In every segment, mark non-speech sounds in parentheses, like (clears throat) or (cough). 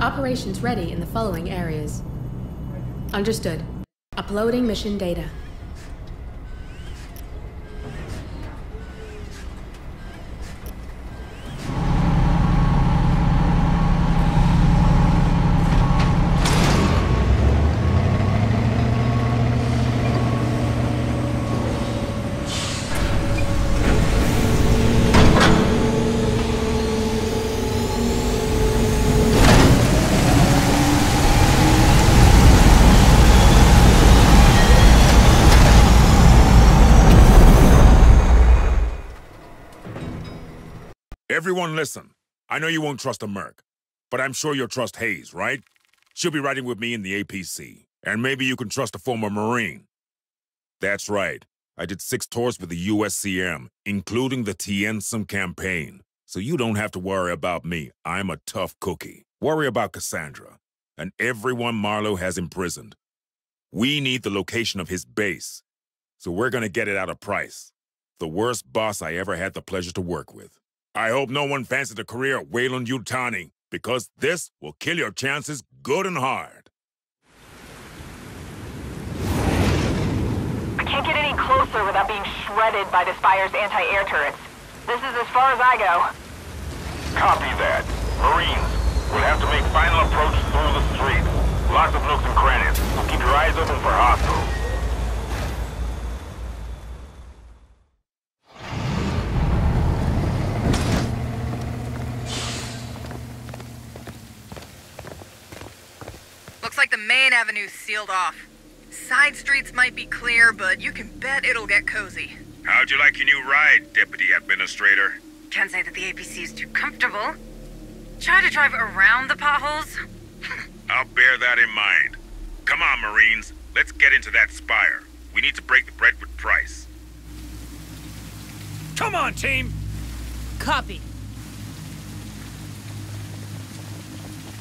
Operations ready in the following areas. Understood. Uploading mission data. Listen. I know you won't trust a merc, but I'm sure you'll trust Hayes, right? She'll be riding with me in the APC. And maybe you can trust a former Marine. That's right. I did six tours with the USCM, including the Tientsin campaign. So you don't have to worry about me. I'm a tough cookie. Worry about Cassandra and everyone Marlowe has imprisoned. We need the location of his base, so we're gonna get it out of Pryce, the worst boss I ever had the pleasure to work with. I hope no one fancies a career at Weyland Yutani, because this will kill your chances good and hard. I can't get any closer without being shredded by the Spire's anti-air turrets. This is as far as I go. Copy that. Marines, we'll have to make final approach through the street. Lots of nooks and crannies, so keep your eyes open for hostiles. Looks like the main avenue's sealed off. Side streets might be clear, but you can bet it'll get cozy. How'd you like your new ride, Deputy Administrator? Can't say that the APC is too comfortable. Try to drive around the potholes. (laughs) I'll bear that in mind. Come on, Marines. Let's get into that spire. We need to break the bread with Pryce. Come on, team! Copy.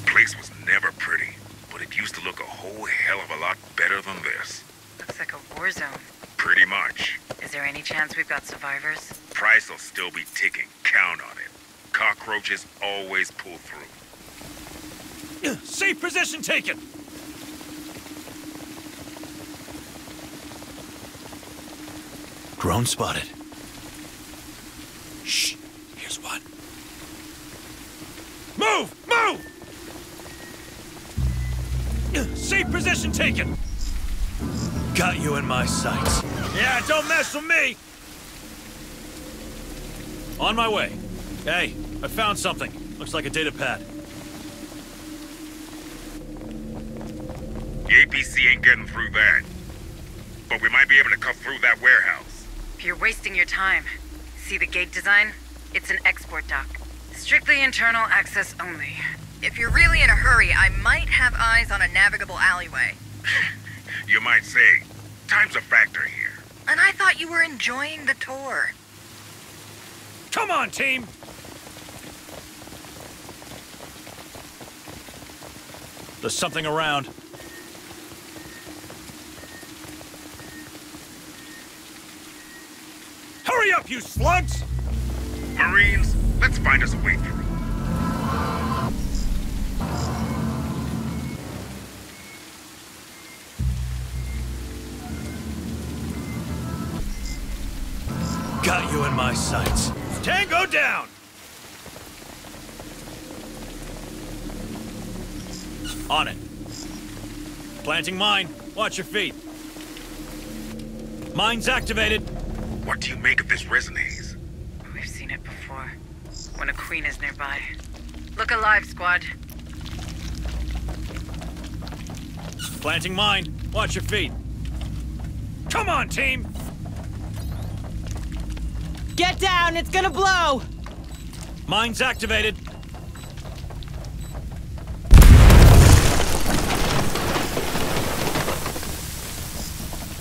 Place was never pretty, but it used to look a whole hell of a lot better than this. Looks like a war zone. Pretty much. Is there any chance we've got survivors? Pryce will still be ticking. Count on it. Cockroaches always pull through. Safe position taken! Drone spotted. Shh. Safe position taken! Got you in my sights. Yeah, don't mess with me! On my way. Hey, I found something. Looks like a data pad. The APC ain't getting through that. But we might be able to cut through that warehouse. If you're wasting your time, see the gate design? It's an export dock. Strictly internal access only. If you're really in a hurry, I might have eyes on a navigable alleyway. (laughs) You might say, time's a factor here. And I thought you were enjoying the tour. Come on, team! There's something around. Hurry up, you slugs! Marines, let's find us a way through. You in my sights. Tango down! On it. Planting mine. Watch your feet. Mine's activated. What do you make of this resonase? We've seen it before. When a queen is nearby. Look alive, squad. Planting mine. Watch your feet. Come on, team! Get down, it's gonna blow! Mine's activated.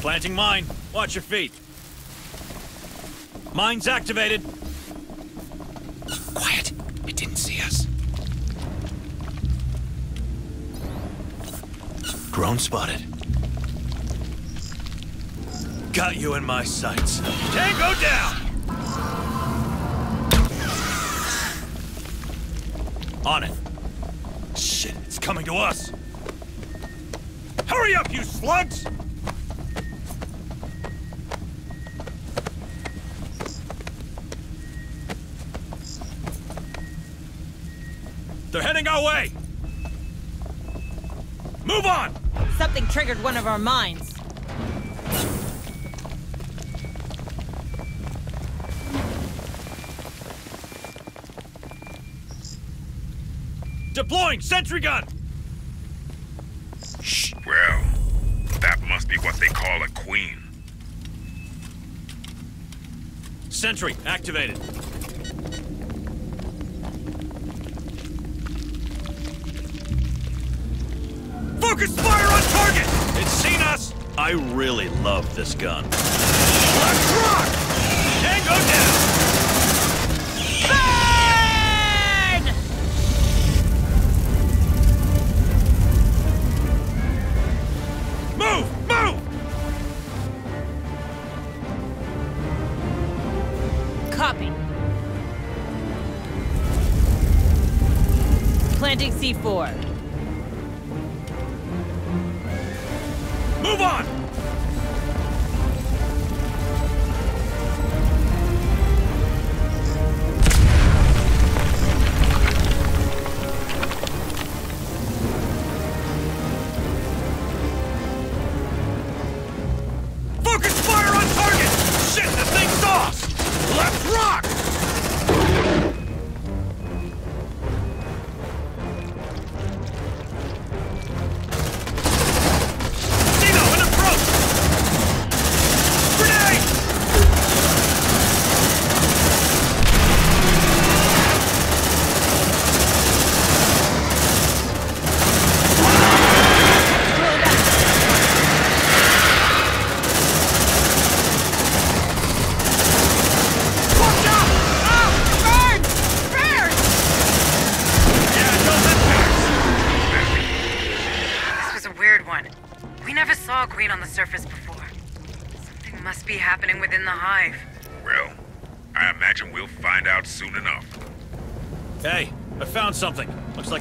Planting mine. Watch your feet. Mine's activated. Quiet. It didn't see us. Drone spotted. Got you in my sights. Tango down! On it. Shit, it's coming to us! Hurry up, you slugs! They're heading our way! Move on! Something triggered one of our mines. Deploying sentry gun! Well, that must be what they call a queen. Sentry activated. Focus fire on target! It's seen us! I really love this gun. Let's rock! Tango down! Planting C4. Move on!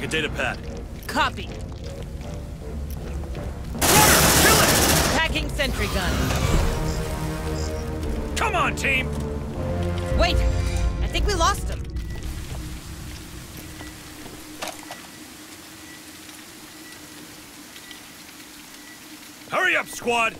A data pad. Copy. Runner, kill it! Packing sentry gun. Come on, team! Wait! I think we lost him. Hurry up, squad!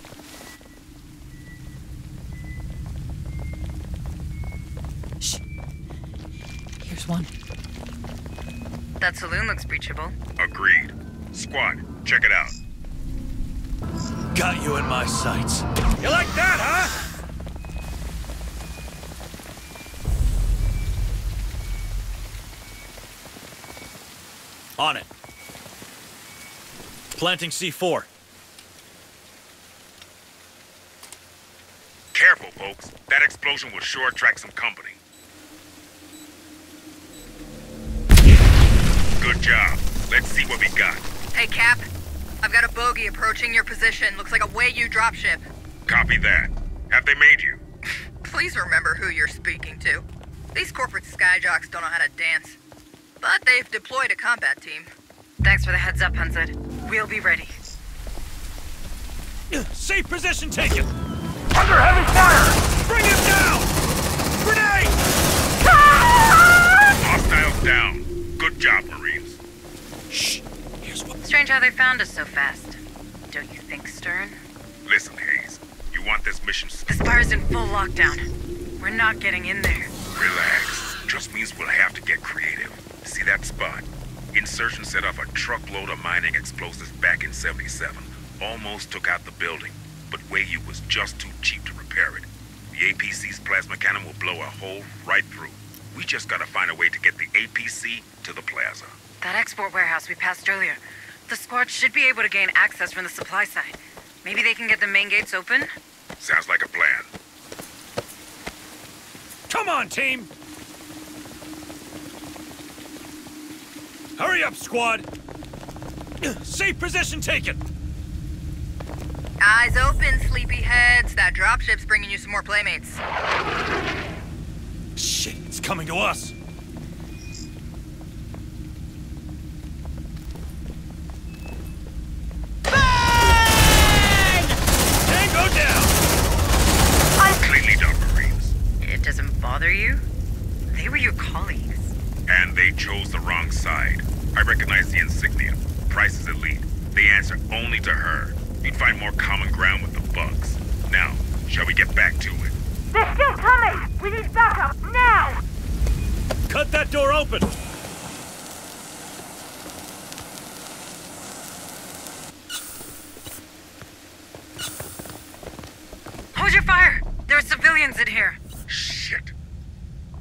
Planting C4. Careful, folks. That explosion will sure attract some company. Good job. Let's see what we got. Hey, Cap. I've got a bogey approaching your position. Looks like a Wayu dropship. Copy that. Have they made you? (laughs) Please remember who you're speaking to. These corporate skyjocks don't know how to dance. But they've deployed a combat team. Thanks for the heads up, Hunzed. We'll be ready. Safe position taken! Under heavy fire! Bring him down! Grenade! Hostiles down. Good job, Marines. Shh. Here's what. Strange how they found us so fast. Don't you think, Stern? Listen, Hayes. You want this mission? s- The Spire's in full lockdown. We're not getting in there. Relax. Just means we'll have to get creative. See that spot? Insurgent set off a truckload of mining explosives back in 77. Almost took out the building, but Wayu was just too cheap to repair it. The APC's plasma cannon will blow a hole right through. We just gotta find a way to get the APC to the plaza. That export warehouse we passed earlier. The squad should be able to gain access from the supply side. Maybe they can get the main gates open? Sounds like a plan. Come on, team! Hurry up, squad! Safe position taken! Eyes open, sleepyheads. That dropship's bringing you some more playmates. Shit, it's coming to us! wrong side. I recognize the insignia. Pryce is elite. They answer only to her. You'd find more common ground with the bugs. Now, shall we get back to it? They're still coming! We need backup, now! Cut that door open! Hold your fire! There are civilians in here. Shit.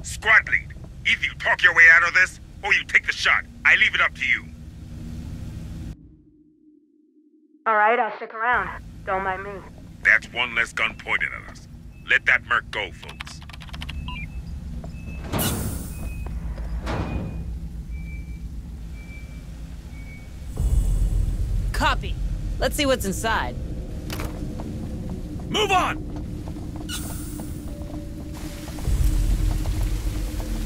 Squad lead, either you talk your way out of this, or you take the shot. I leave it up to you. Alright, I'll stick around. Don't mind me. That's one less gun pointed at us. Let that merc go, folks. Copy. Let's see what's inside. Move on!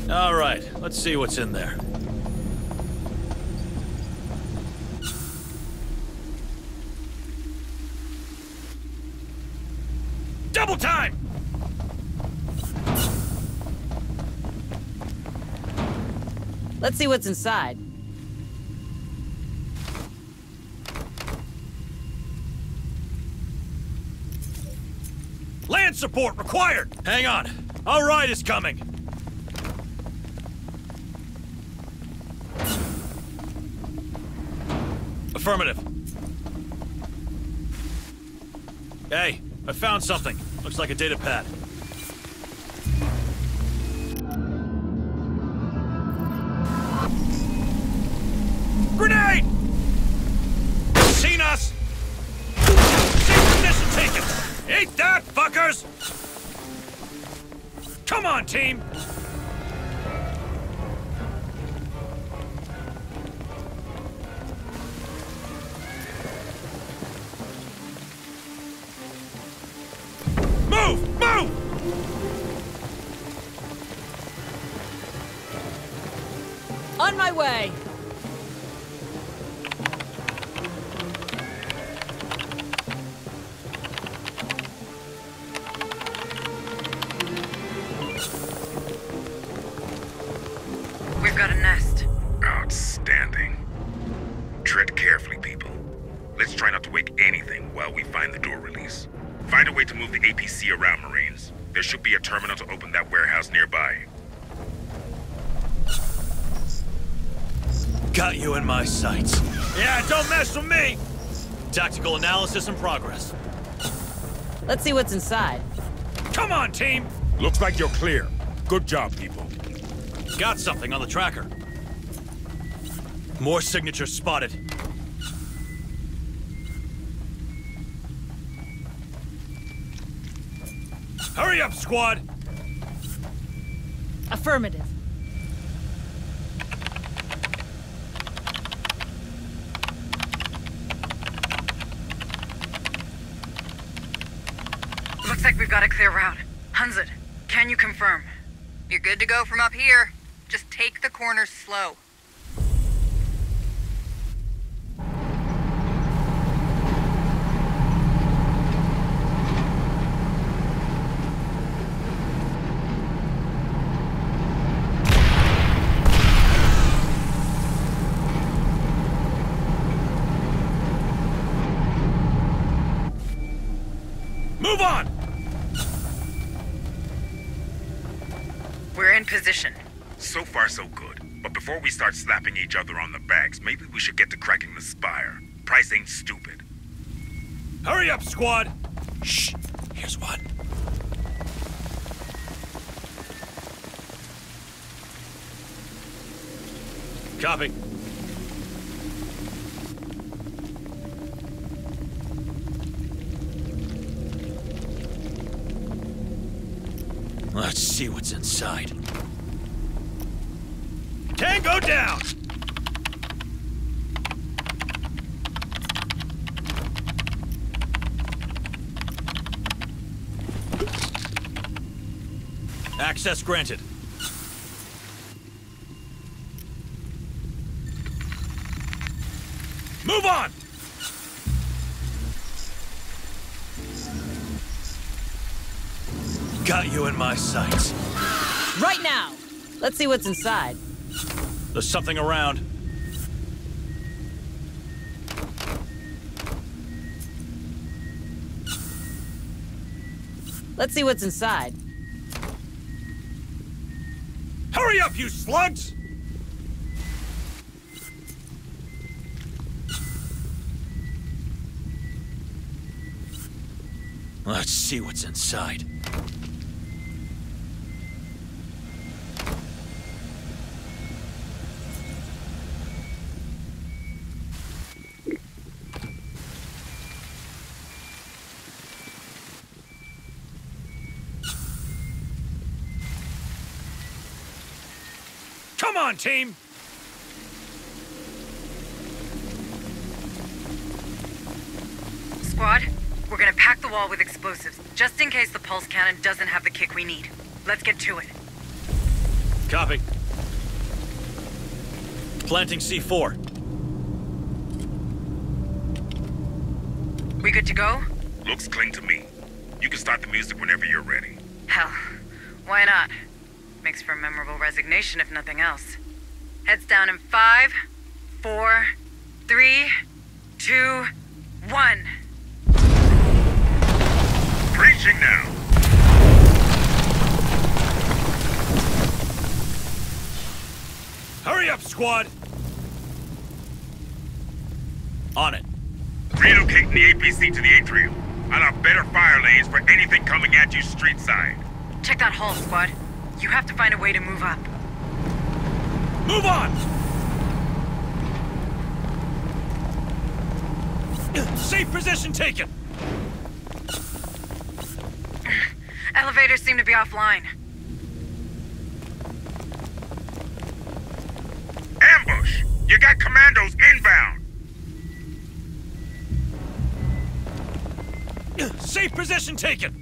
All right, let's see what's in there. Double time! Let's see what's inside. Land support required! Hang on. Our ride is coming. Affirmative. Hey, I found something. Looks like a data pad. Grenade! Come on, team! My sights. Yeah, don't mess with me! Tactical analysis in progress. Let's see what's inside. Come on, team! Looks like you're clear. Good job, people. Got something on the tracker. More signatures spotted. Hurry up, squad! Affirmative. Looks like we've got a clear route. Hunzit, can you confirm? You're good to go from up here. Just take the corners slow. Move on! We're in position. So far, so good. But before we start slapping each other on the backs, maybe we should get to cracking the spire. Pryce ain't stupid. Hurry up, squad! Shh! Here's one. Copy. Let's see what's inside. Tango down! Access granted. Move on! Got you in my sights. Right now! Let's see what's inside. There's something around. Let's see what's inside. Hurry up, you slugs! Let's see what's inside. Come on, team! Squad, we're gonna pack the wall with explosives, just in case the pulse cannon doesn't have the kick we need. Let's get to it. Copy. Planting C4. We good to go? Looks clean to me. You can start the music whenever you're ready. Hell, why not? Makes for a memorable resignation if nothing else. Heads down in five, four, three, two, one. Preaching now! Hurry up, squad! On it. Relocating the APC to the atrium. I'll have better fire lanes for anything coming at you street side. Check that hall, squad. You have to find a way to move up. Move on! Safe position taken! Elevators seem to be offline. Ambush! You got commandos inbound! Safe position taken!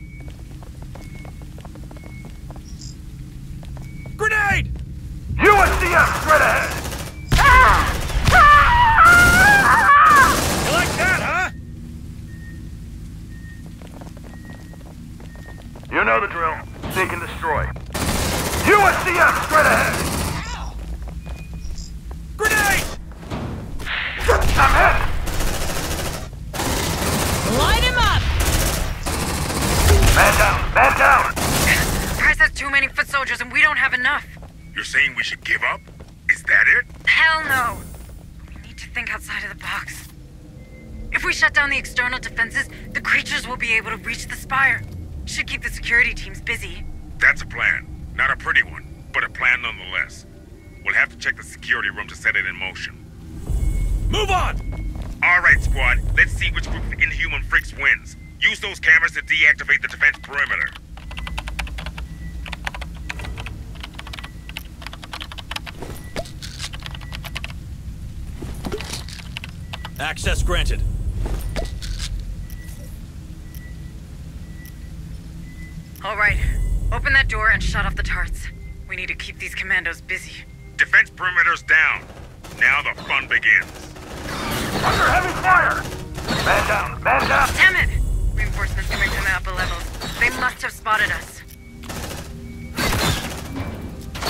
The external defenses, the creatures will be able to reach the spire. Should keep the security teams busy. That's a plan. Not a pretty one, but a plan nonetheless. We'll have to check the security room to set it in motion. Move on! All right, squad. Let's see which group of inhuman freaks wins. Use those cameras to deactivate the defense perimeter. Access granted. These commandos busy. Defense perimeter's down. Now the fun begins. Under heavy fire! Man down! Man down! Damn it! Reinforcements coming from the upper levels. They must have spotted us.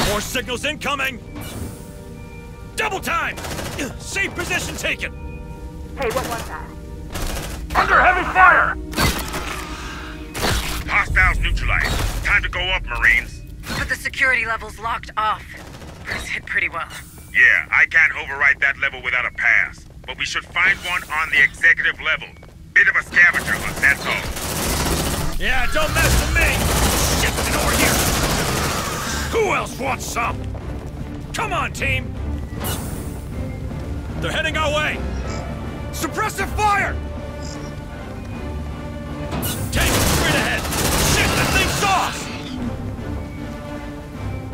More signals incoming! Double time! Safe position taken! Hey, what was that? Under heavy fire! Hostiles neutralized. Time to go up, Marines. But the security level's locked off. Pryce hit pretty well. Yeah, I can't override that level without a pass. But we should find one on the executive level. Bit of a scavenger hunt, that's all. Yeah, don't mess with me! Shit, get over here! Who else wants some? Come on, team! They're heading our way! Suppressive fire! Tank straight ahead! Shit, that thing's off!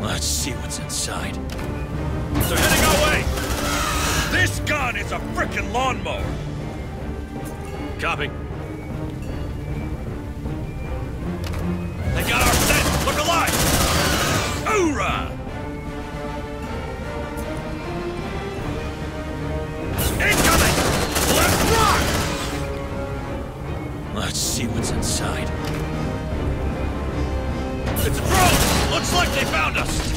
Let's see what's inside. They're heading our way! This gun is a frickin' lawnmower! Copy. They got our scent! Look alive! Hoorah! Incoming! Let's rock! Let's see what's inside. Looks like they found us!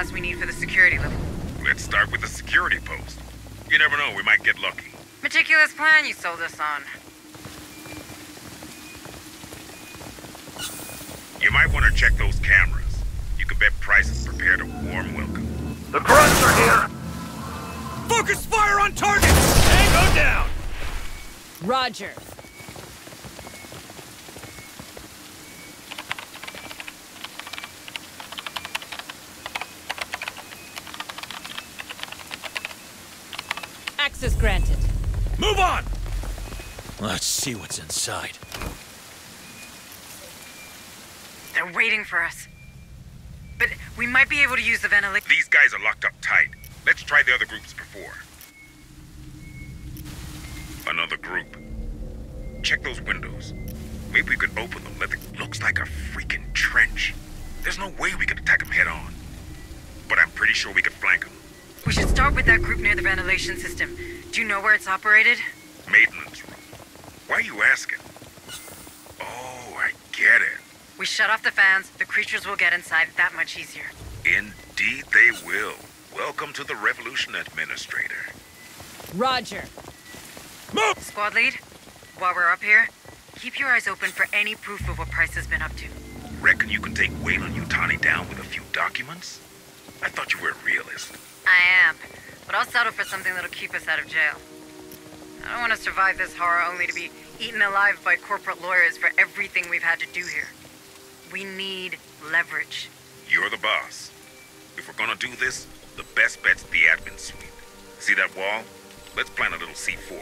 Do we find the pass we need for the security level? Let's start with the security post. You never know, we might get lucky. Meticulous plan you sold us on. You might want to check those cameras. You can bet Pryce is prepared a warm welcome. The grunts are here! Focus fire on target! Tango down! Roger. Access granted. Move on! Let's what's inside. They're waiting for us. But we might be able to use the ventilation. These guys are locked up tight. Let's try the other groups before. Another group. Check those windows. Maybe we could open them. Let it looks like a freaking trench. There's no way we could attack them head on. But I'm pretty sure we could flank them. We should start with that group near the ventilation system. Do you know where it's operated? Maintenance room. Why are you asking? Oh, I get it. We shut off the fans, the creatures will get inside that much easier. Indeed they will. Welcome to the Revolution Administrator. Roger. Move! Squad lead, while we're up here, keep your eyes open for any proof of what Pryce has been up to. Reckon you can take Weyland Yutani down with a few documents? I thought you were a realist. I am, but I'll settle for something that'll keep us out of jail. I don't want to survive this horror only to be eaten alive by corporate lawyers for everything we've had to do here. We need leverage. You're the boss. If we're gonna do this, the best bet's the admin suite. See that wall? Let's plan a little C4.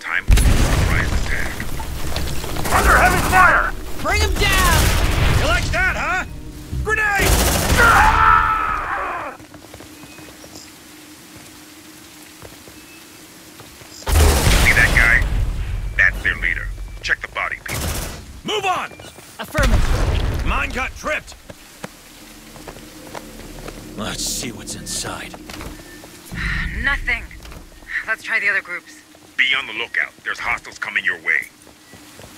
Time for a surprise attack. Under heavy fire! Bring him down! You like that, huh? Grenade! See that guy? That's their leader. Check the body, people. Move on! Affirmative. Mine got tripped. Let's see what's inside. Nothing. Let's try the other groups. Be on the lookout. There's hostiles coming your way.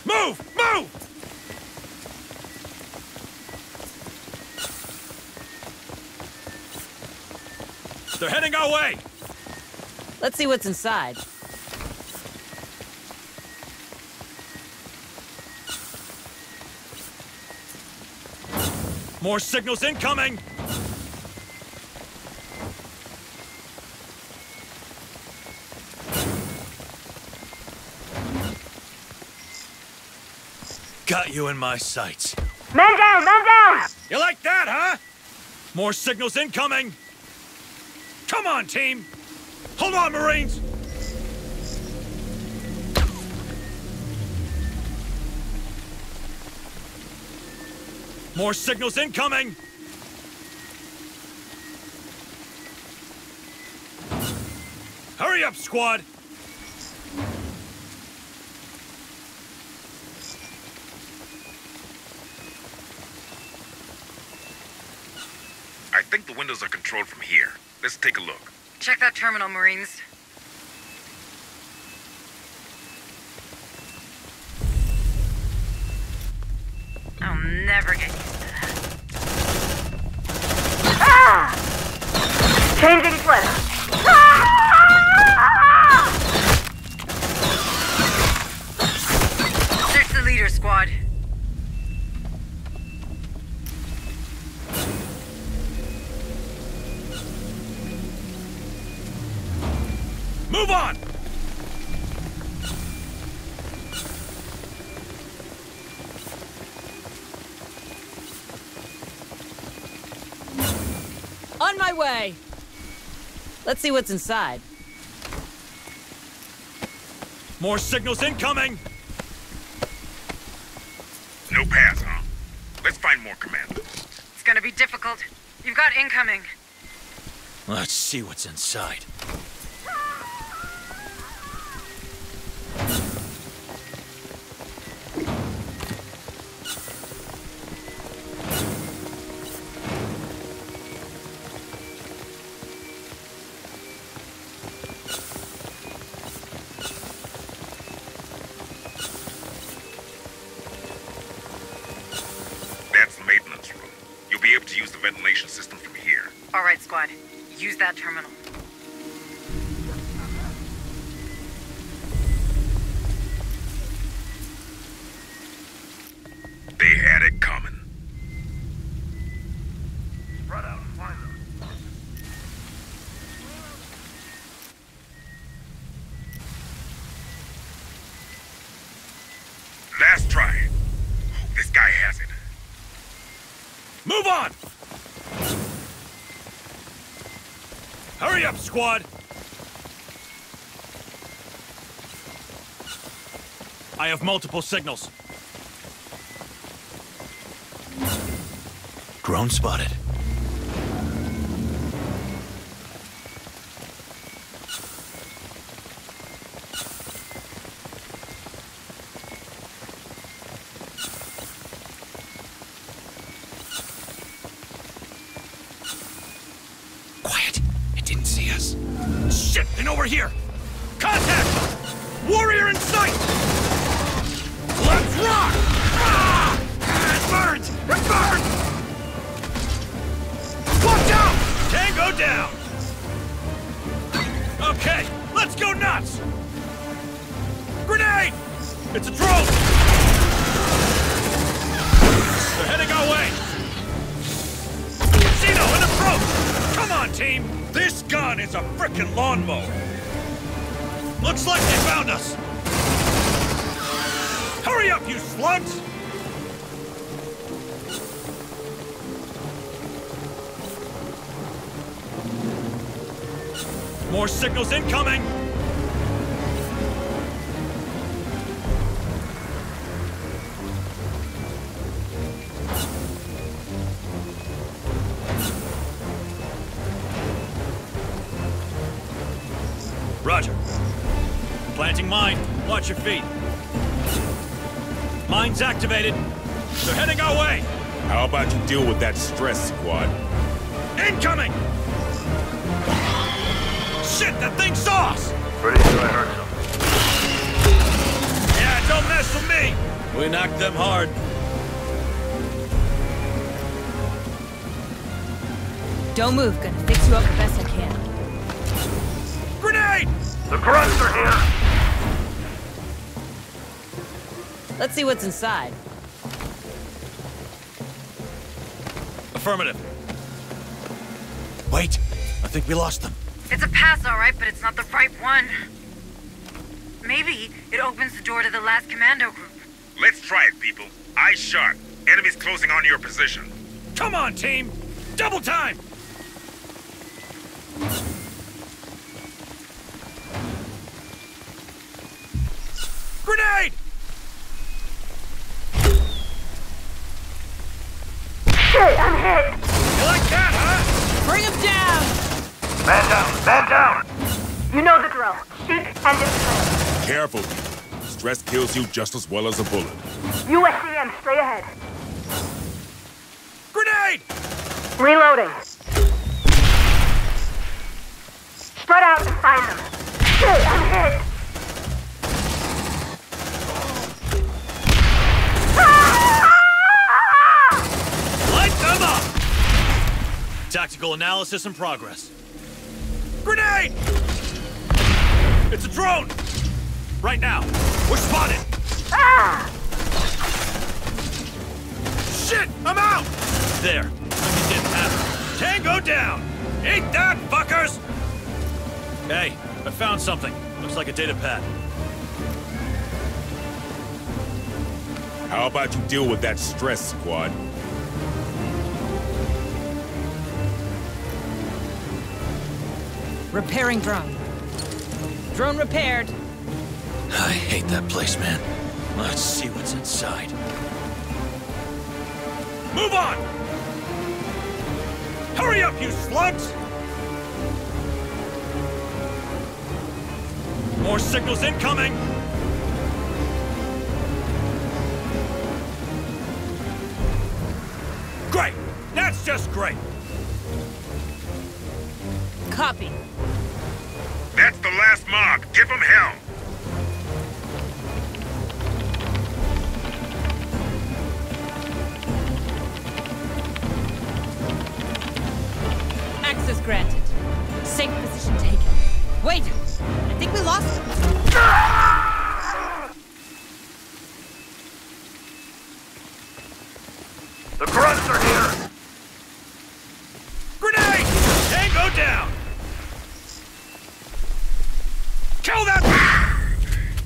Move! Move! They're heading our way! Let's see what's inside. More signals incoming! Got you in my sights. Men down, men down! You like that, huh? More signals incoming! Come on, team! Hold on, Marines! More signals incoming! Hurry up, squad! I think the windows are controlled from here. Let's take a look. Check that terminal, Marines. I'll never get used to that. Ah! Changing flip. Let's see what's inside. More signals incoming! No pass, huh? Let's find more, command. It's gonna be difficult. You've got incoming. Let's see what's inside. Squad! I have multiple signals. Drone spotted. Here! Deal with that stress, squad? Incoming! Shit, that thing saw us! Pretty sure I heard something. Yeah, don't mess with me! We knocked them hard. Don't move. Gonna fix you up the best I can. Grenade! The grunts are here! Let's see what's inside. Affirmative. Wait, I think we lost them. It's a pass, all right, but it's not the right one. Maybe it opens the door to the last commando group. Let's try it, people. Eyes sharp. Enemies closing on your position. Come on, team! Double time! Grenade! Shit, I'm hit! You like that, huh? Bring him down! Man down! Man down! You know the drill. Shoot and destroy. Careful. Stress kills you just as well as a bullet. USCM, straight ahead. Grenade! Reloading. Spread out and find them. Shit, I'm hit! Ah! Light them up! Tactical analysis in progress. Grenade! It's a drone! Right now. We're spotted! Ah! Shit! I'm out! There. Didn't. Tango down! Eat that, fuckers! Hey, I found something. Looks like a data pad. How about you deal with that stress, squad? Repairing drone. Drone repaired. I hate that place, man. Let's see what's inside. Move on! Hurry up, you slugs! More signals incoming! Great! That's just great! Copy. That's the last mob. Give them hell. Access granted. Safe position taken. Wait! I think we lost him. Ah! The grunts are here! Grenade! Tango down! Kill that!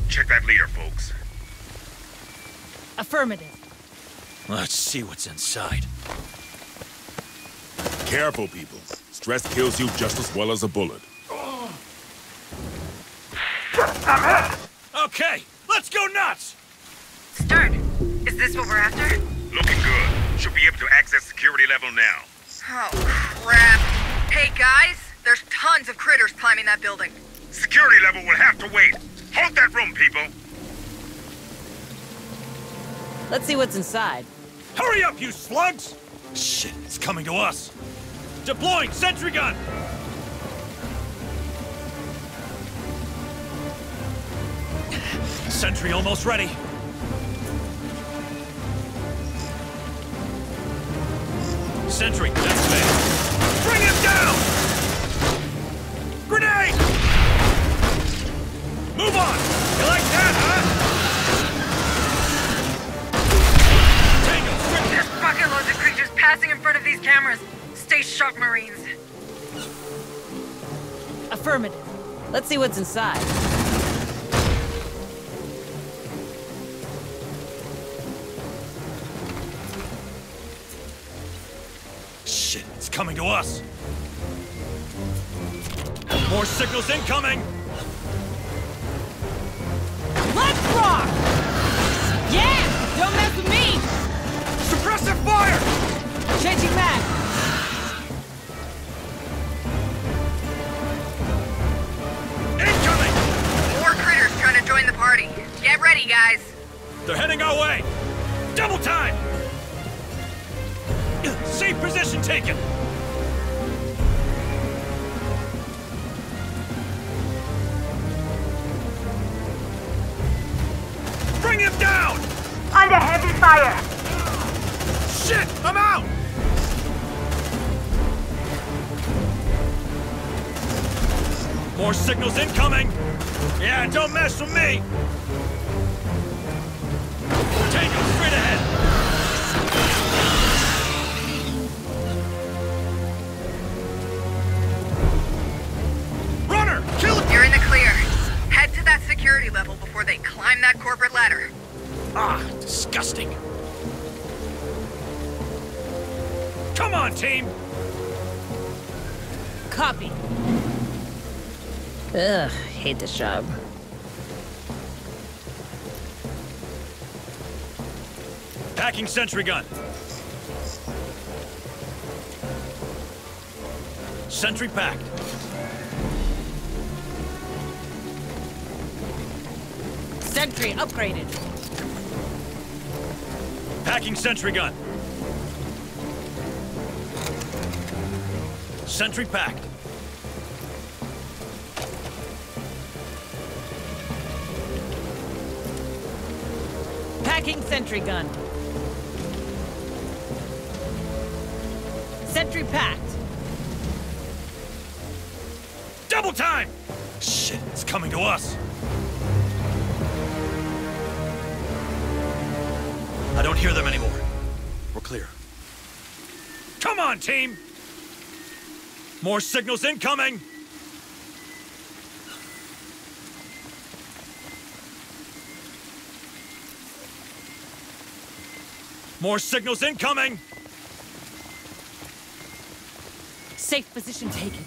Check that leader, folks. Affirmative. Let's see what's inside. Careful, people. Stress kills you just as well as a bullet. I'm hit! Okay, let's go nuts! Stern, is this what we're after? Looking good. Should be able to access security level now. Oh, crap. Hey, guys, there's tons of critters climbing that building. Security level will have to wait. Hold that room, people. Let's see what's inside. Hurry up, you slugs! Shit, it's coming to us. Deploying sentry gun! Sentry almost ready. Sentry, that's fair. Bring him down! Grenade! Move on! You like that, huh? Strip There's bucket loads of creatures passing in front of these cameras. Stay sharp, Marines. Affirmative. Let's see what's inside. Shit, it's coming to us. More signals incoming! Let's rock! Yeah! Don't mess with me! Suppressive fire! Changing back! Incoming! More critters trying to join the party. Get ready, guys. They're heading our way! Double time! Safe position taken! Bring him down! Under heavy fire. Shit! I'm out! More signals incoming! Yeah, don't mess with me! Tango, straight ahead! Runner! Kill it! You're in the clear. Head to that security level before they climb that corporate ladder. Ah, disgusting! Come on, team! Copy. Ugh, hate this job. Packing sentry gun. Sentry packed. Sentry upgraded. Packing sentry gun. Sentry packed. Packing sentry gun. Sentry packed. Double time! Shit, it's coming to us. I don't hear them anymore. We're clear. Come on, team! More signals incoming! More signals incoming! Safe position taken.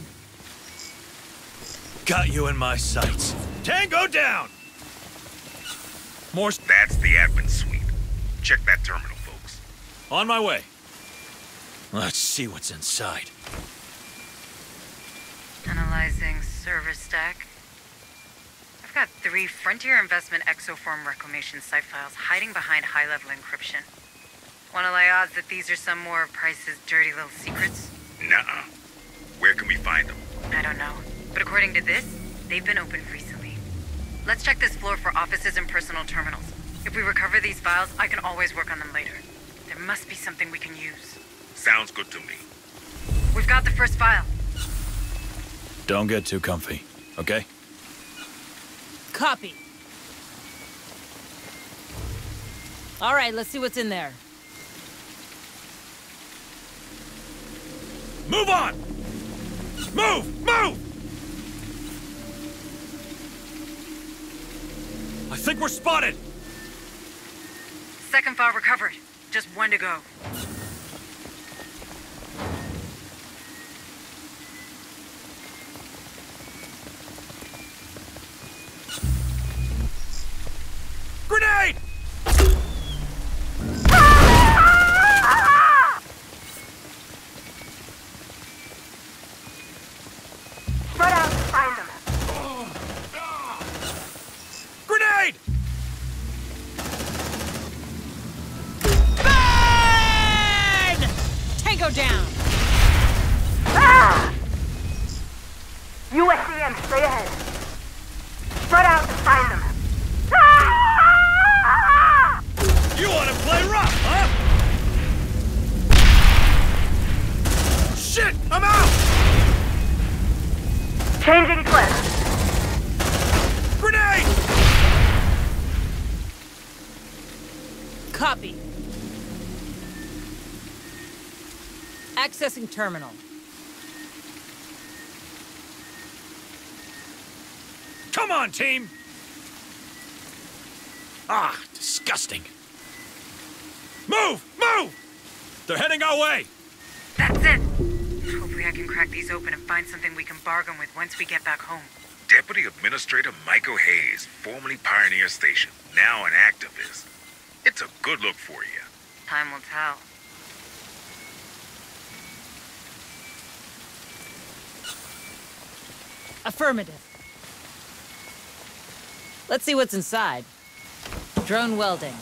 Got you in my sights. Tango down! More... That's the admin suite. Check that terminal, folks. On my way. Let's see what's inside. Analyzing server stack. I've got three Frontier Investment Exoform Reclamation site files hiding behind high-level encryption. Wanna lay odds that these are some more of Pryce's dirty little secrets? Nuh-uh. Where can we find them? I don't know. But according to this, they've been opened recently. Let's check this floor for offices and personal terminals. If we recover these files, I can always work on them later. There must be something we can use. Sounds good to me. We've got the first file. Don't get too comfy, okay? Copy. All right, let's see what's in there. Move on! Move! Move! I think we're spotted! Second file recovered. Just one to go. Shit! I'm out! Changing clip. Grenade! Copy. Accessing terminal. Come on, team! Ah, disgusting. Move! Move! They're heading our way! That's it. Hopefully I can crack these open and find something we can bargain with once we get back home. Deputy Administrator Maeko Hayes, formerly Pioneer Station, now an activist. It's a good look for you. Time will tell. Affirmative. Let's see what's inside. Drone welding.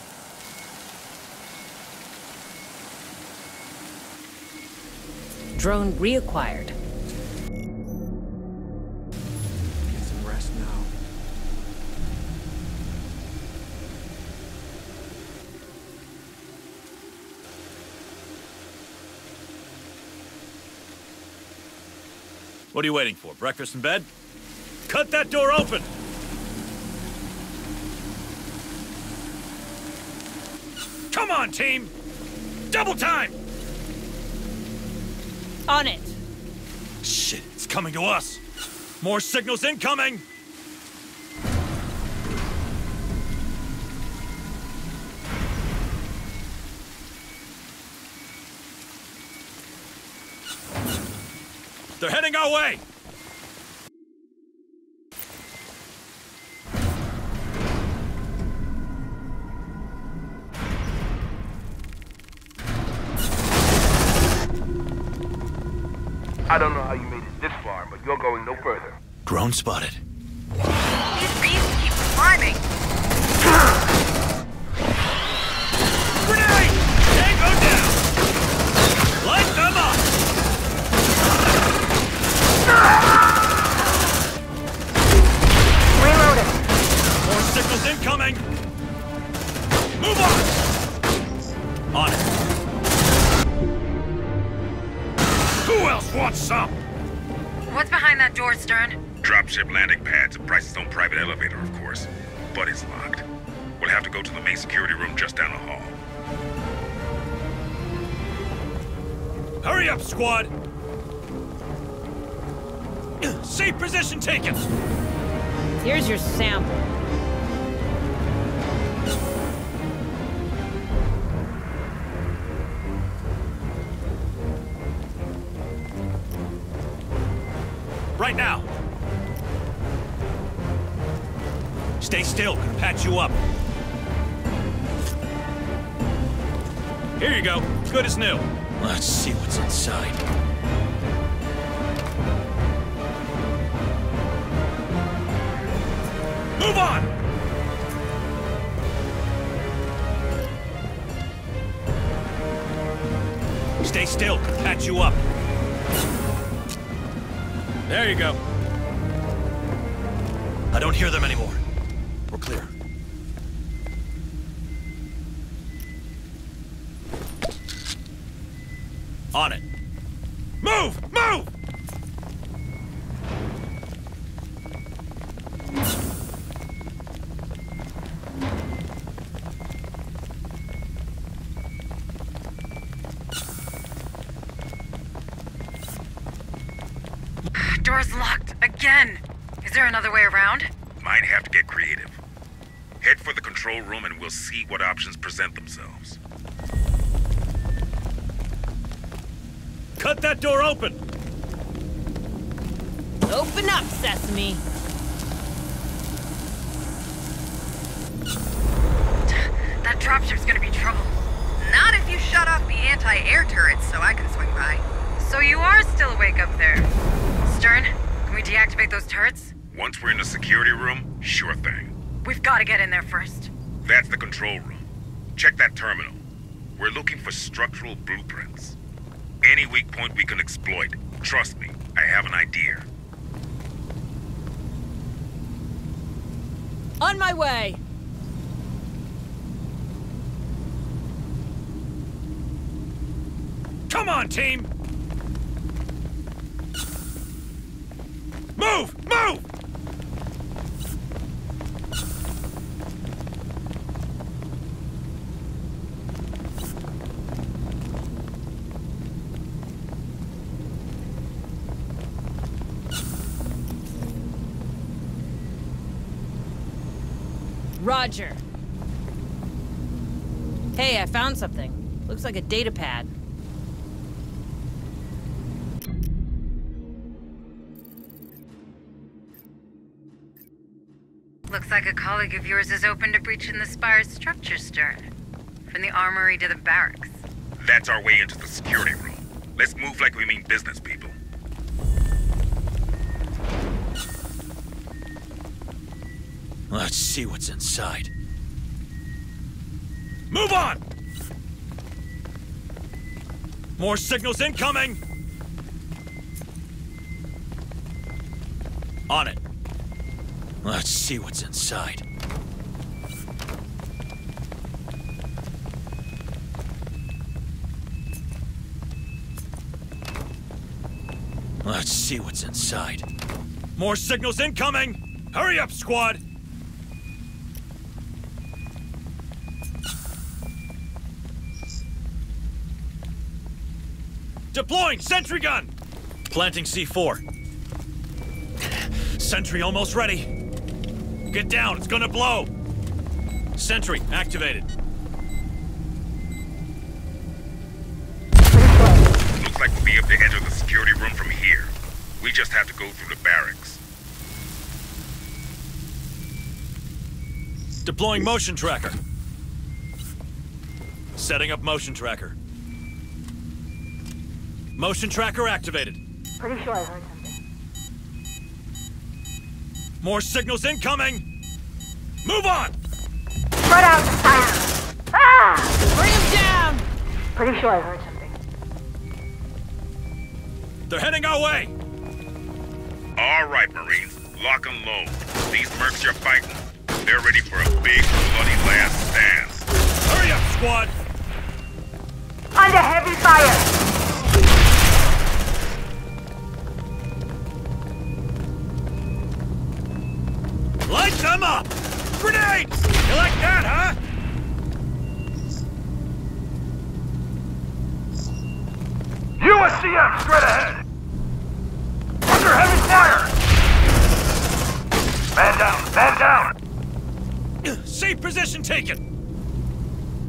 Drone reacquired. Get some rest now. What are you waiting for? Breakfast in bed? Cut that door open! Come on, team! Double time! On it. Shit, it's coming to us! More signals incoming! They're heading our way! But going no further. Drone spotted. These beasts keep climbing. Grenade! Tango down! Light them up! Reloading. More signals incoming! Move on! On it. Who else wants some? What's behind that door, Stern? Dropship landing pads and Pryce's own private elevator, of course. But it's locked. We'll have to go to the main security room just down the hall. Hurry up, squad! (clears throat) Safe position taken! Here's your sample. right now. Stay still, can patch you up. Here you go, good as new. Let's see what's inside. Move on! Stay still, Can patch you up. There you go. I don't hear them anymore. See what options present themselves. Cut that door open! Open up, Sesame. That dropship's gonna be trouble. Not if you shut off the anti-air turrets so I can swing by. So you are still awake up there. Stern, can we deactivate those turrets? Once we're in the security room, sure thing. We've got to get in there first. That's the control room. Check that terminal. We're looking for structural blueprints. Any weak point we can exploit. Trust me, I have an idea. On my way. Come on, team! Move! Move! Roger. Hey, I found something. Looks like a data pad. Looks like a colleague of yours has opened a breach in the Spire's structure, Stern. From the armory to the barracks. That's our way into the security room. Let's move like we mean business, people. Let's see what's inside. Move on! More signals incoming! On it. Let's see what's inside. Let's see what's inside. More signals incoming! Hurry up, squad! Deploying sentry gun! Planting C4. Sentry almost ready. Get down, it's gonna blow! Sentry activated. Looks like we'll be able to enter the security room from here. We just have to go through the barracks. Deploying motion tracker. Setting up motion tracker. Motion tracker activated. Pretty sure I heard something. More signals incoming! Move on! Spread out! Fire! Ah! Bring him down! Pretty sure I heard something. They're heading our way! All right, Marines. Lock and load. These mercs you're fighting, they're ready for a big, bloody last stand. Hurry up, squad! Under heavy fire! Light them up! Grenades! You like that, huh? USCM straight ahead! Under heavy fire! Man down, man down! Safe position taken!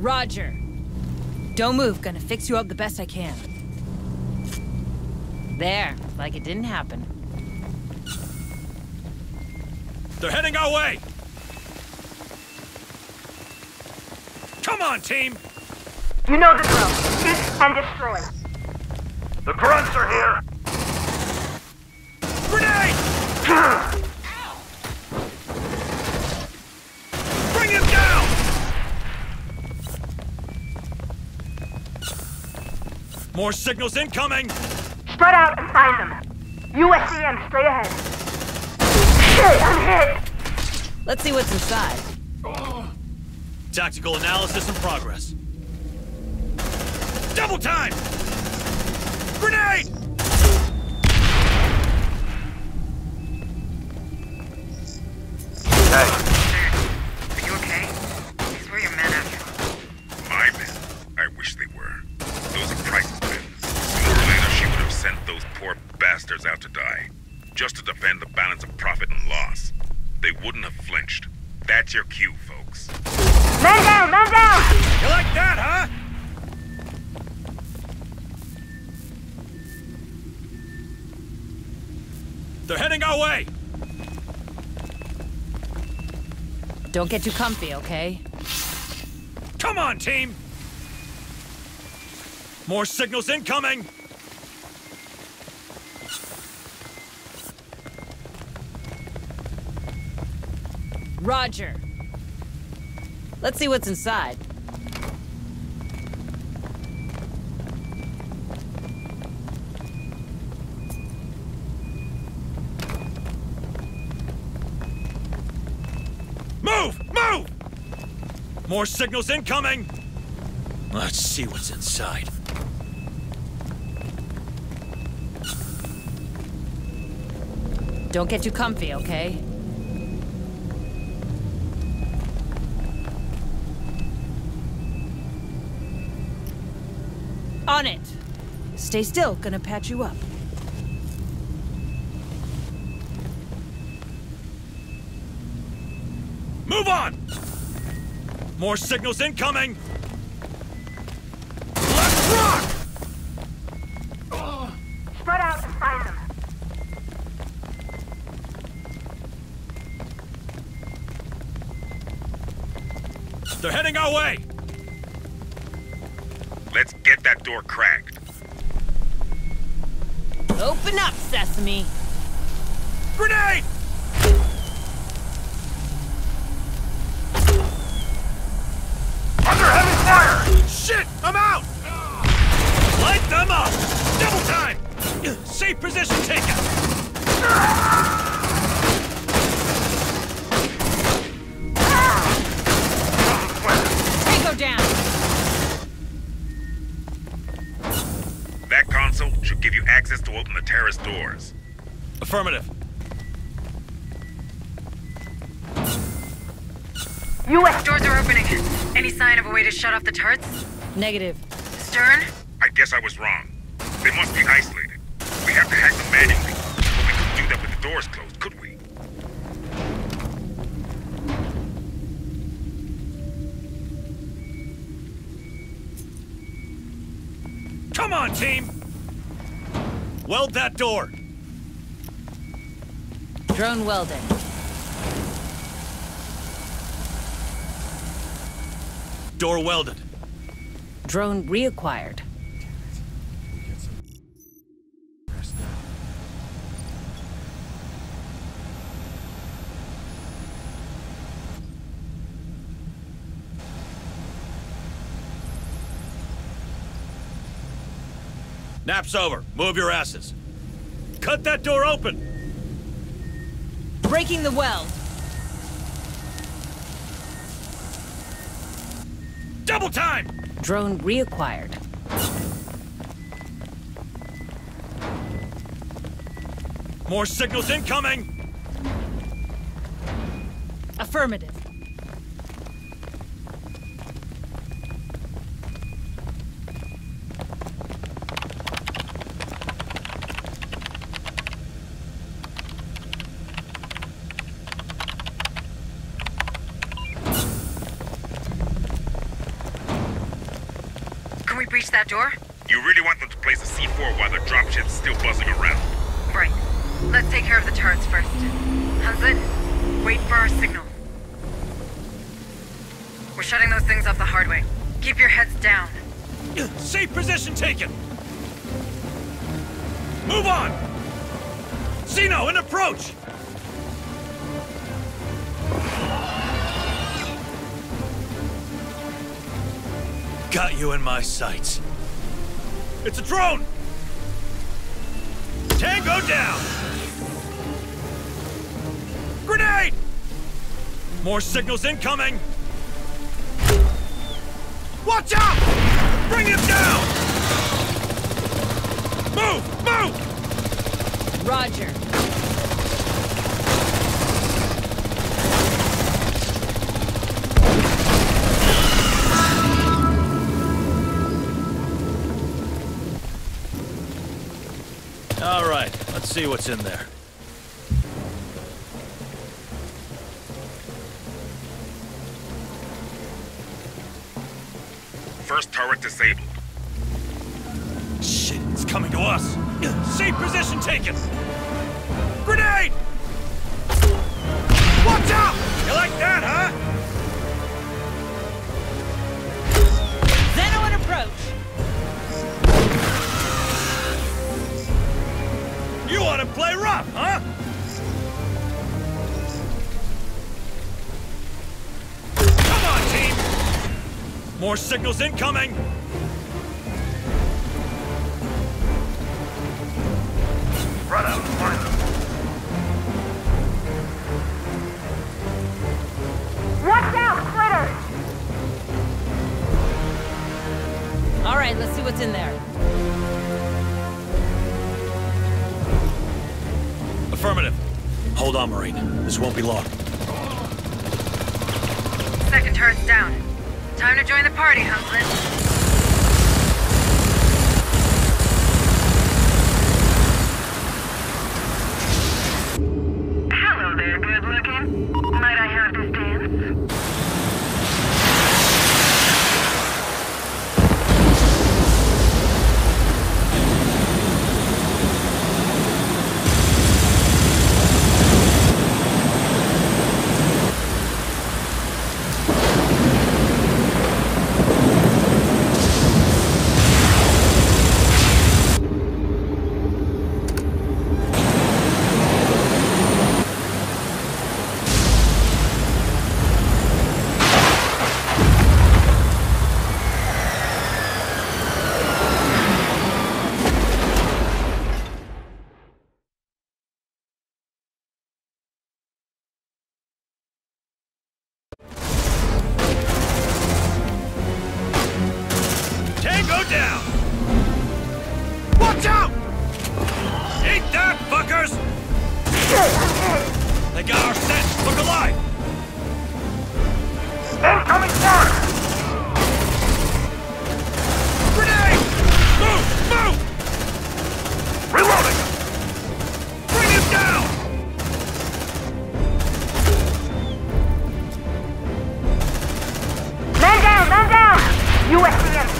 Roger. Don't move. Gonna fix you up the best I can. There. Like it didn't happen. They're heading our way! Come on, team! You know the drill. Hit and destroy. The grunts are here! Grenade! Bring him down! More signals incoming! Spread out and find them. USCM, straight ahead. Shit, I'm hit! Let's see what's inside. Tactical analysis in progress. Double time! Grenade! Don't get too comfy, okay? Come on, team! More signals incoming! Roger. Let's see what's inside. More signals incoming! Let's see what's inside. Don't get too comfy, okay? On it. Stay still, gonna patch you up. More signals incoming! Let's rock! Spread out and find them. They're heading our way! Let's get that door cracked. Open up, Sesame. Grenade! Negative. Stern? I guess I was wrong. They must be isolated. We have to hack them manually. But we couldn't do that with the doors closed, could we? Come on, team! Weld that door! Drone welding. Door welded. Drone reacquired. Nap's over. Move your asses. Cut that door open! Breaking the weld. Double time! Drone reacquired. More signals incoming! Affirmative. That door? You really want them to place a C4 while the dropship's still buzzing around. Right. Let's take care of the turrets first. Hunslet, wait for our signal. We're shutting those things off the hard way. Keep your heads down. (clears throat) Safe position taken! Move on! Xeno, an approach! Got you in my sights. It's a drone! Tango down! Grenade! More signals incoming! Watch out! Bring him down! Move! Move! Roger. See what's in there. First turret disabled. Shit, it's coming to us. Safe position taken. More signals incoming! Run out and find them. Watch out, critters! All right, let's see what's in there. Affirmative. Hold on, Marine. This won't be long. Second turret's down. Time to join the party, Huntsman.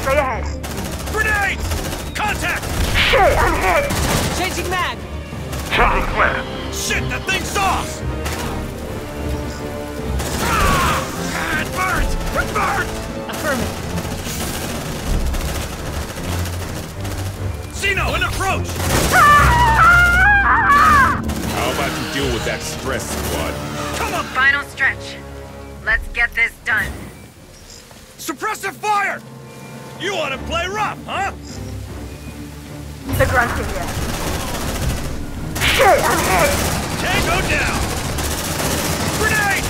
Straight ahead. Grenade! Contact! Shit, I'm hit! Changing mag. Changing flare. Shit, that thing's sauce! Ah! It burns! It burns! Affirmative. Xeno, an approach! How about you deal with that stress, squad? Come on! Final stretch. Let's get this done. Suppressive fire! You want to play rough, huh? The grunts are here. Shit, I'm hit! Tango down! Grenade!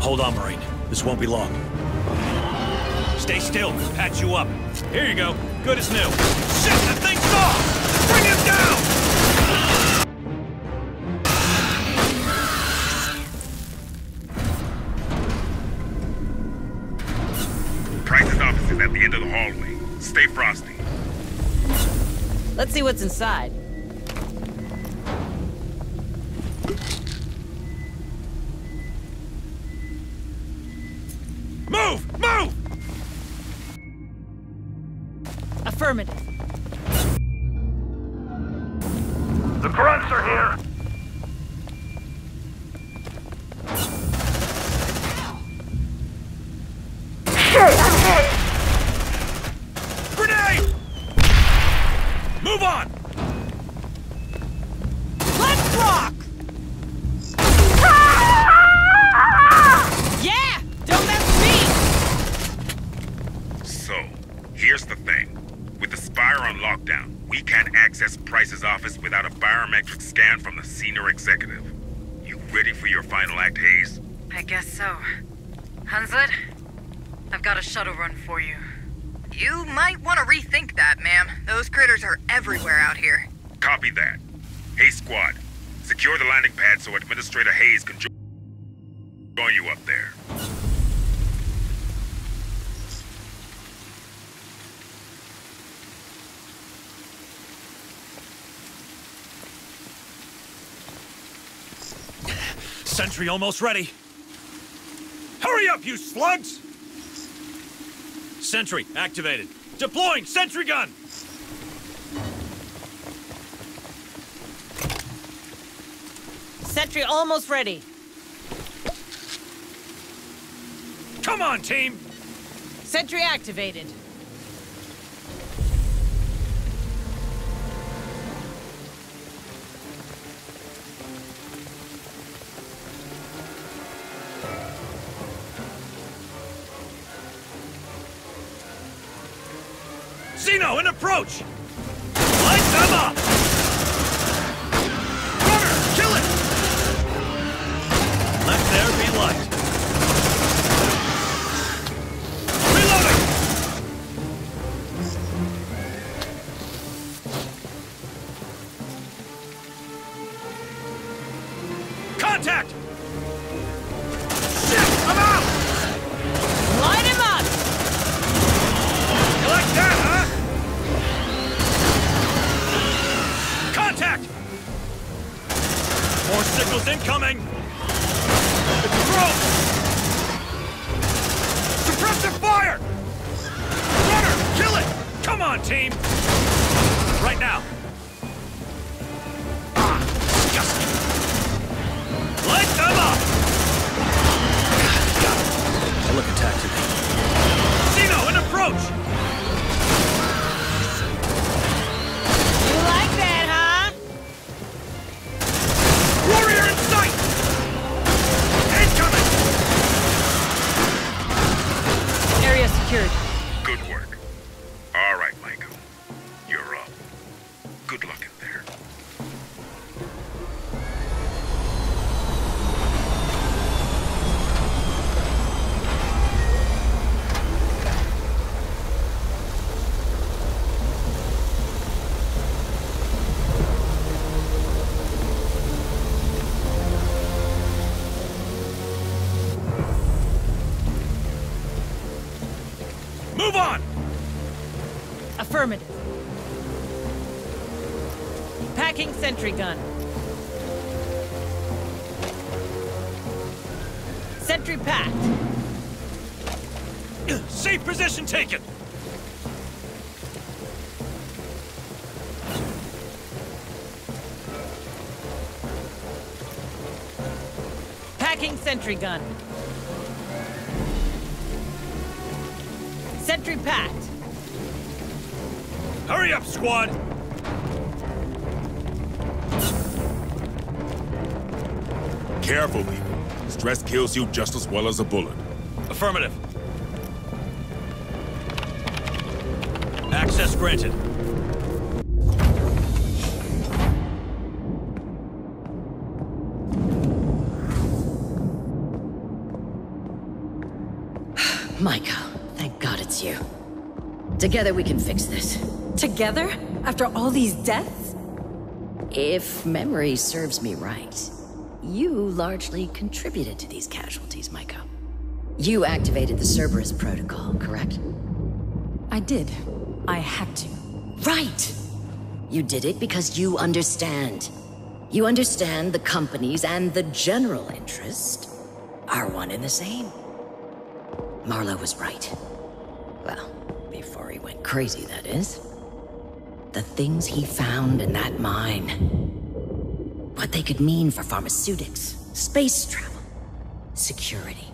Hold on, Marine. This won't be long. Stay still. Patch you up. Here you go. Good as new. Shit, that thing's off! Let's see what's inside. You might want to rethink that, ma'am. Those critters are everywhere out here. Copy that. Hey, squad. Secure the landing pad so Administrator Hayes can jo join you up there. Sentry almost ready. Hurry up, you slugs! Sentry activated. Deploying sentry gun! Sentry almost ready. Come on, team! Sentry activated. Sentry gun. Sentry packed. Hurry up, squad! Careful, people. Stress kills you just as well as a bullet. Affirmative. Access granted. Together we can fix this. Together? After all these deaths? If memory serves me right, you largely contributed to these casualties, Maeko. You activated the Cerberus protocol, correct? I did. I had to. Right! You did it because you understand. You understand the companies and the general interest are one and the same. Marlowe was right. Well, before he went crazy, that is. The things he found in that mine. What they could mean for pharmaceutics, space travel, security.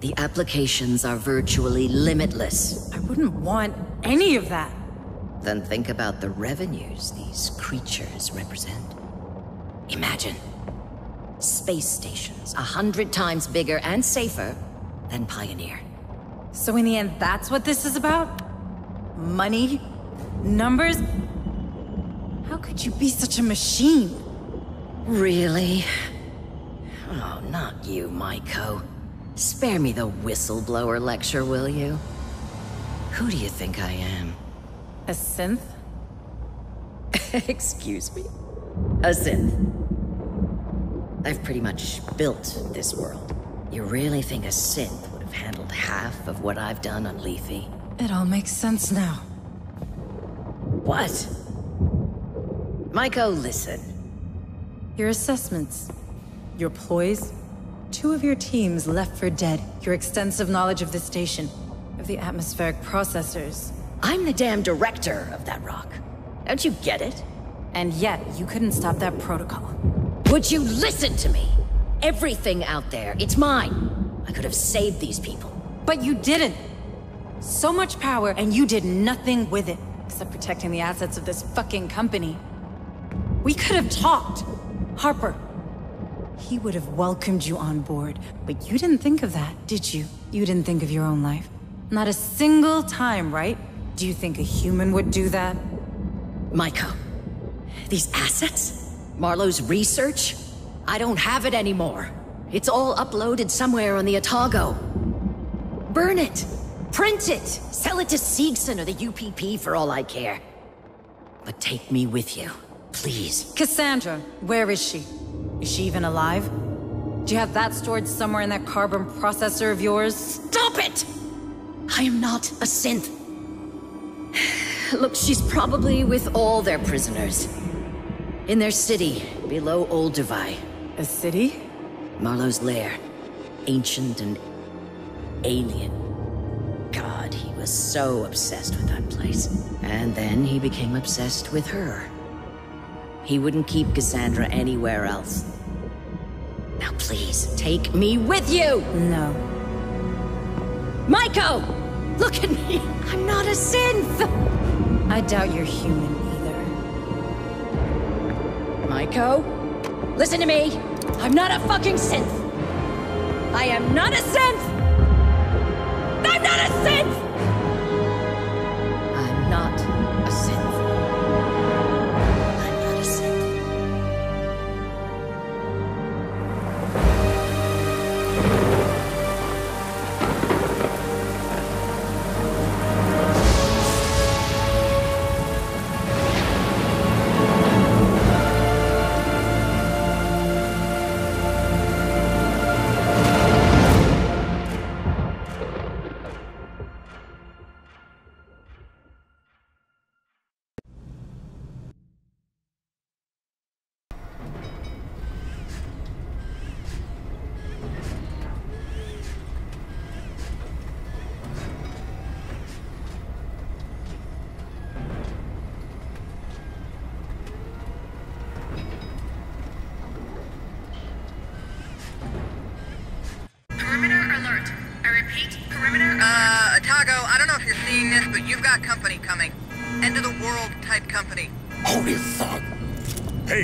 The applications are virtually limitless. I wouldn't want any of that. Then think about the revenues these creatures represent. Imagine space stations a hundred times bigger and safer than Pioneer. So in the end, that's what this is about? Money? Numbers? How could you be such a machine? Really? Oh, not you, Maeko. Spare me the whistleblower lecture, will you? Who do you think I am? A synth? (laughs) Excuse me? A synth. I've pretty much built this world. You really think a synth would have handled half of what I've done on Lethe? It all makes sense now. What? Maeko, listen. Your assessments. Your ploys. Two of your teams left for dead. Your extensive knowledge of the station. Of the atmospheric processors. I'm the damn director of that rock. Don't you get it? And yet, you couldn't stop that protocol. Would you listen to me? Everything out there, it's mine. I could have saved these people. But you didn't! So much power, and you did nothing with it, except protecting the assets of this fucking company. We could have talked. Harper. He would have welcomed you on board, but you didn't think of that, did you? You didn't think of your own life. Not a single time, right? Do you think a human would do that? Maeko, these assets? Marlowe's research? I don't have it anymore. It's all uploaded somewhere on the Otago. Burn it! Print it! Sell it to Seegson or the UPP for all I care. But take me with you, please. Cassandra, where is she? Is she even alive? Do you have that stored somewhere in that carbon processor of yours? Stop it! I am not a synth. (sighs) Look, she's probably with all their prisoners. In their city, below Olduvai. A city? Marlowe's lair. Ancient and alien. God, he was so obsessed with that place. And then he became obsessed with her. He wouldn't keep Cassandra anywhere else. Now please, take me with you! No. Maeko! Look at me! I'm not a synth! I doubt you're human either. Maeko? Listen to me! I'm not a fucking synth! I am not a synth! Not a!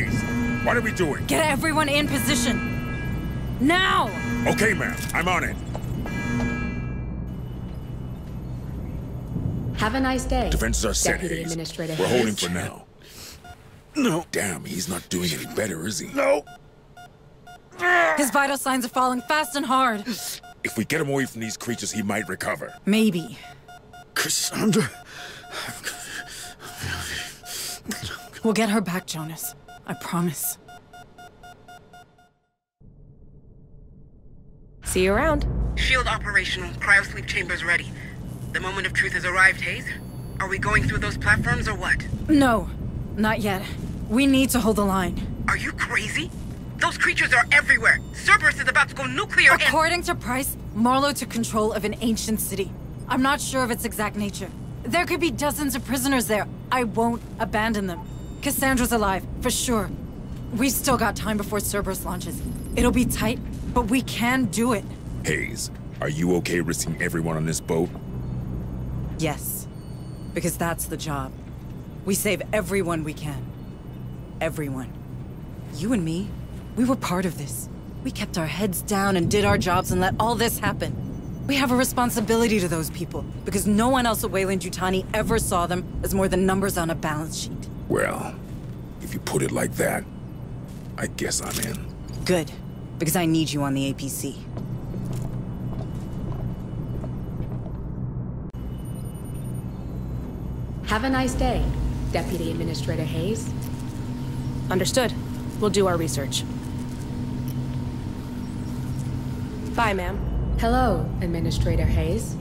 Hayes, what are we doing? Get everyone in position! Now! Okay, ma'am, I'm on it. Have a nice day. Defenses are set, Deputy Hayes. Administrator We're Hayes. holding for now. No. Damn, he's not doing any better, is he? No. His vital signs are falling fast and hard. If we get him away from these creatures, he might recover. Maybe. Cassandra. We'll get her back, Jonas. I promise. See you around. Shield operational. Cryosleep chambers ready. The moment of truth has arrived, Hayes. Are we going through those platforms or what? No, not yet. We need to hold the line. Are you crazy? Those creatures are everywhere. Cerberus is about to go nuclear and- According to Pryce, Marlowe took control of an ancient city. I'm not sure of its exact nature. There could be dozens of prisoners there. I won't abandon them. Cassandra's alive, for sure. We've still got time before Cerberus launches. It'll be tight, but we can do it. Hayes, are you okay risking everyone on this boat? Yes. Because that's the job. We save everyone we can. Everyone. You and me, we were part of this. We kept our heads down and did our jobs and let all this happen. We have a responsibility to those people, because no one else at Weyland Yutani ever saw them as more than numbers on a balance sheet. Well, if you put it like that, I guess I'm in. Good, because I need you on the APC. Have a nice day, Deputy Administrator Hayes. Understood. We'll do our research. Bye, ma'am. Hello, Administrator Hayes.